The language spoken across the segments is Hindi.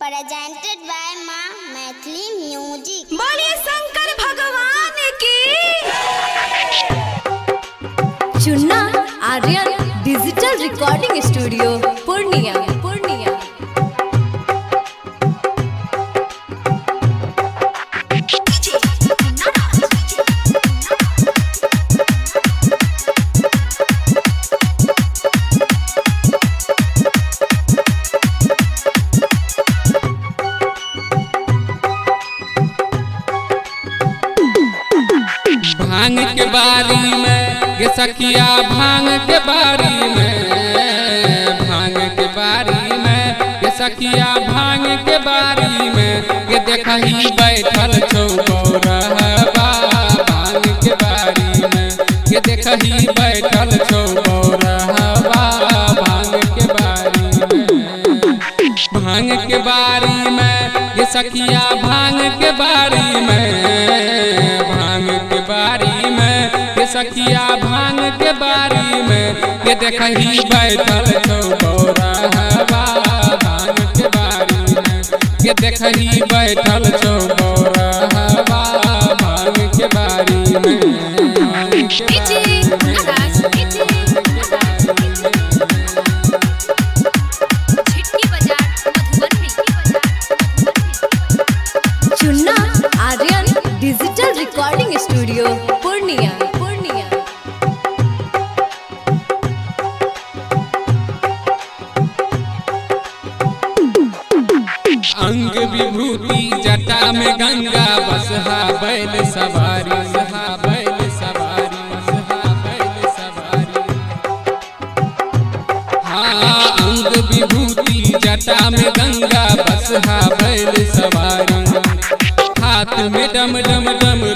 presented बाय माँ मैथिली म्यूज़िक बोलिए शंकर भगवान की। Chunna Aryan digital recording studio Purnia. बारी में गे सखिया भाँग के बारी में, भाँग के बारी में गे सखिया भाँग के बारी में गे देखही बैठल भाँग के बारी में गे देखही बैठल भाँग के बारी में, भाँग के बारी में, ये सखिया भाँग के बारी में सखिया भाँग के बारी में, ये देखही बैठल चौबौरहबा भाँग के बारी में, ये देखही बैठल चौबौरहबा भाँग के बारी में। में गंगा बसहा बैल सवारी बसहा बैल सवारी बैल सवारी। हाँ अंग विभूति जटा में गंगा बसहा बैल सवारी। हाथ में डम डम डमरू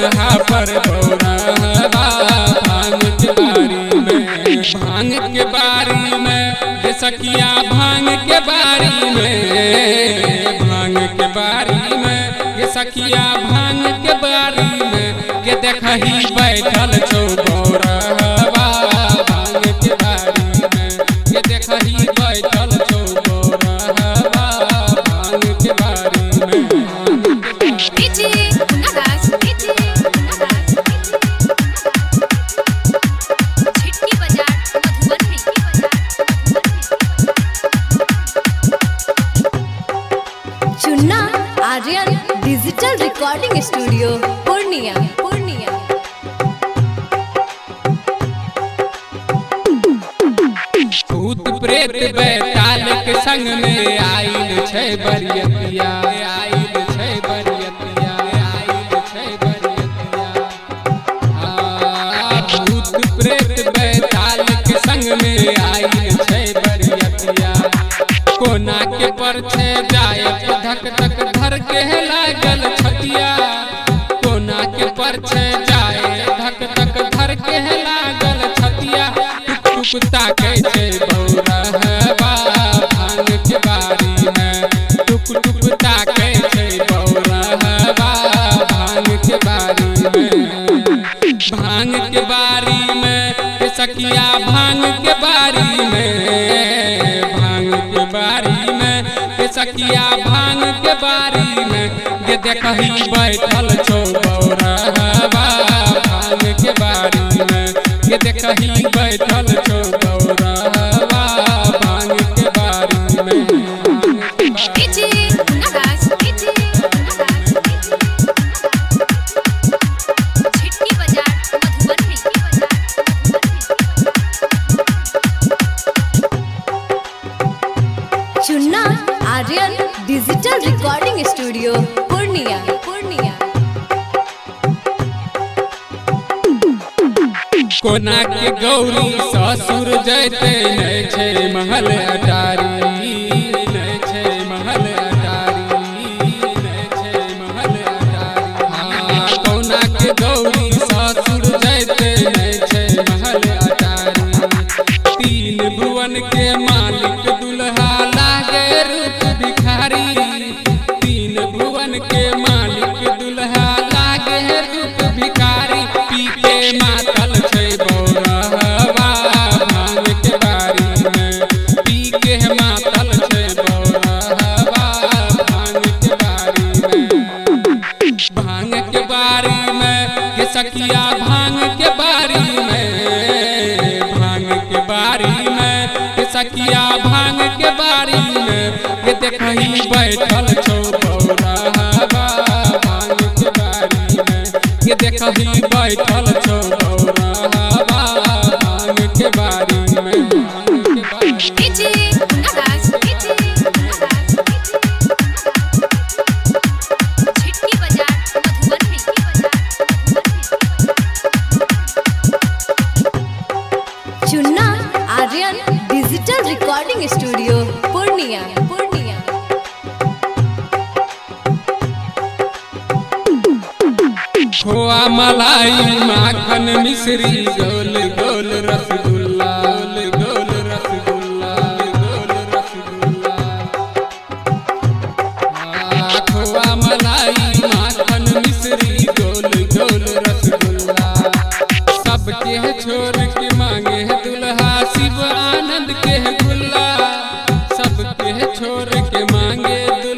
पर भाँग के बारी में भाँग के बारी में भाँग के बारी में भाँग के बारी में, ये भाँग के बारी में बैठल स्टूडियो पूर्णिया पूर्णिया भूत प्रेत बैताल के संग में आइल छै बरियतिया। आइल बरियतिया आइल बरियतिया। भूत प्रेत बैताल के संग में आइल बरियतिया। कोना के पर धक धक धर के लागल पर जाए। धक धक धर के लागल छतिया। टुक टुक के बारी में? टुक के बारी में? भाँग के बारी में, सखिया भाँग के बारी में। भाँग के बारी में, सखिया भाँग के बारी में। ये बैठल Chunna, Aryan digital recording studio Purnia Purnia. कोना के गौरी ससुर जैते छै महल अटारी। छै महल अटारी नहीं छै महल अटारी। हाँ कोना के गौरी ससुर जैते छै महल अटारी। तीन भुवन के मालिक देखा देख बैठल छोड़ा खोआ मलाई, माखन मिश्री, गोल गोल रसगुल्ला, गोल गोल रसगुल्ला गोल रसगुल्ला। मलाई, माखन मिश्री, गोल गोल रसगुल्ला। सबके है छोड़ के मांगे है दुल्हा, शिव आनंद के है गुल्ला। सबके है छोड़ के मांगे दुल्हा।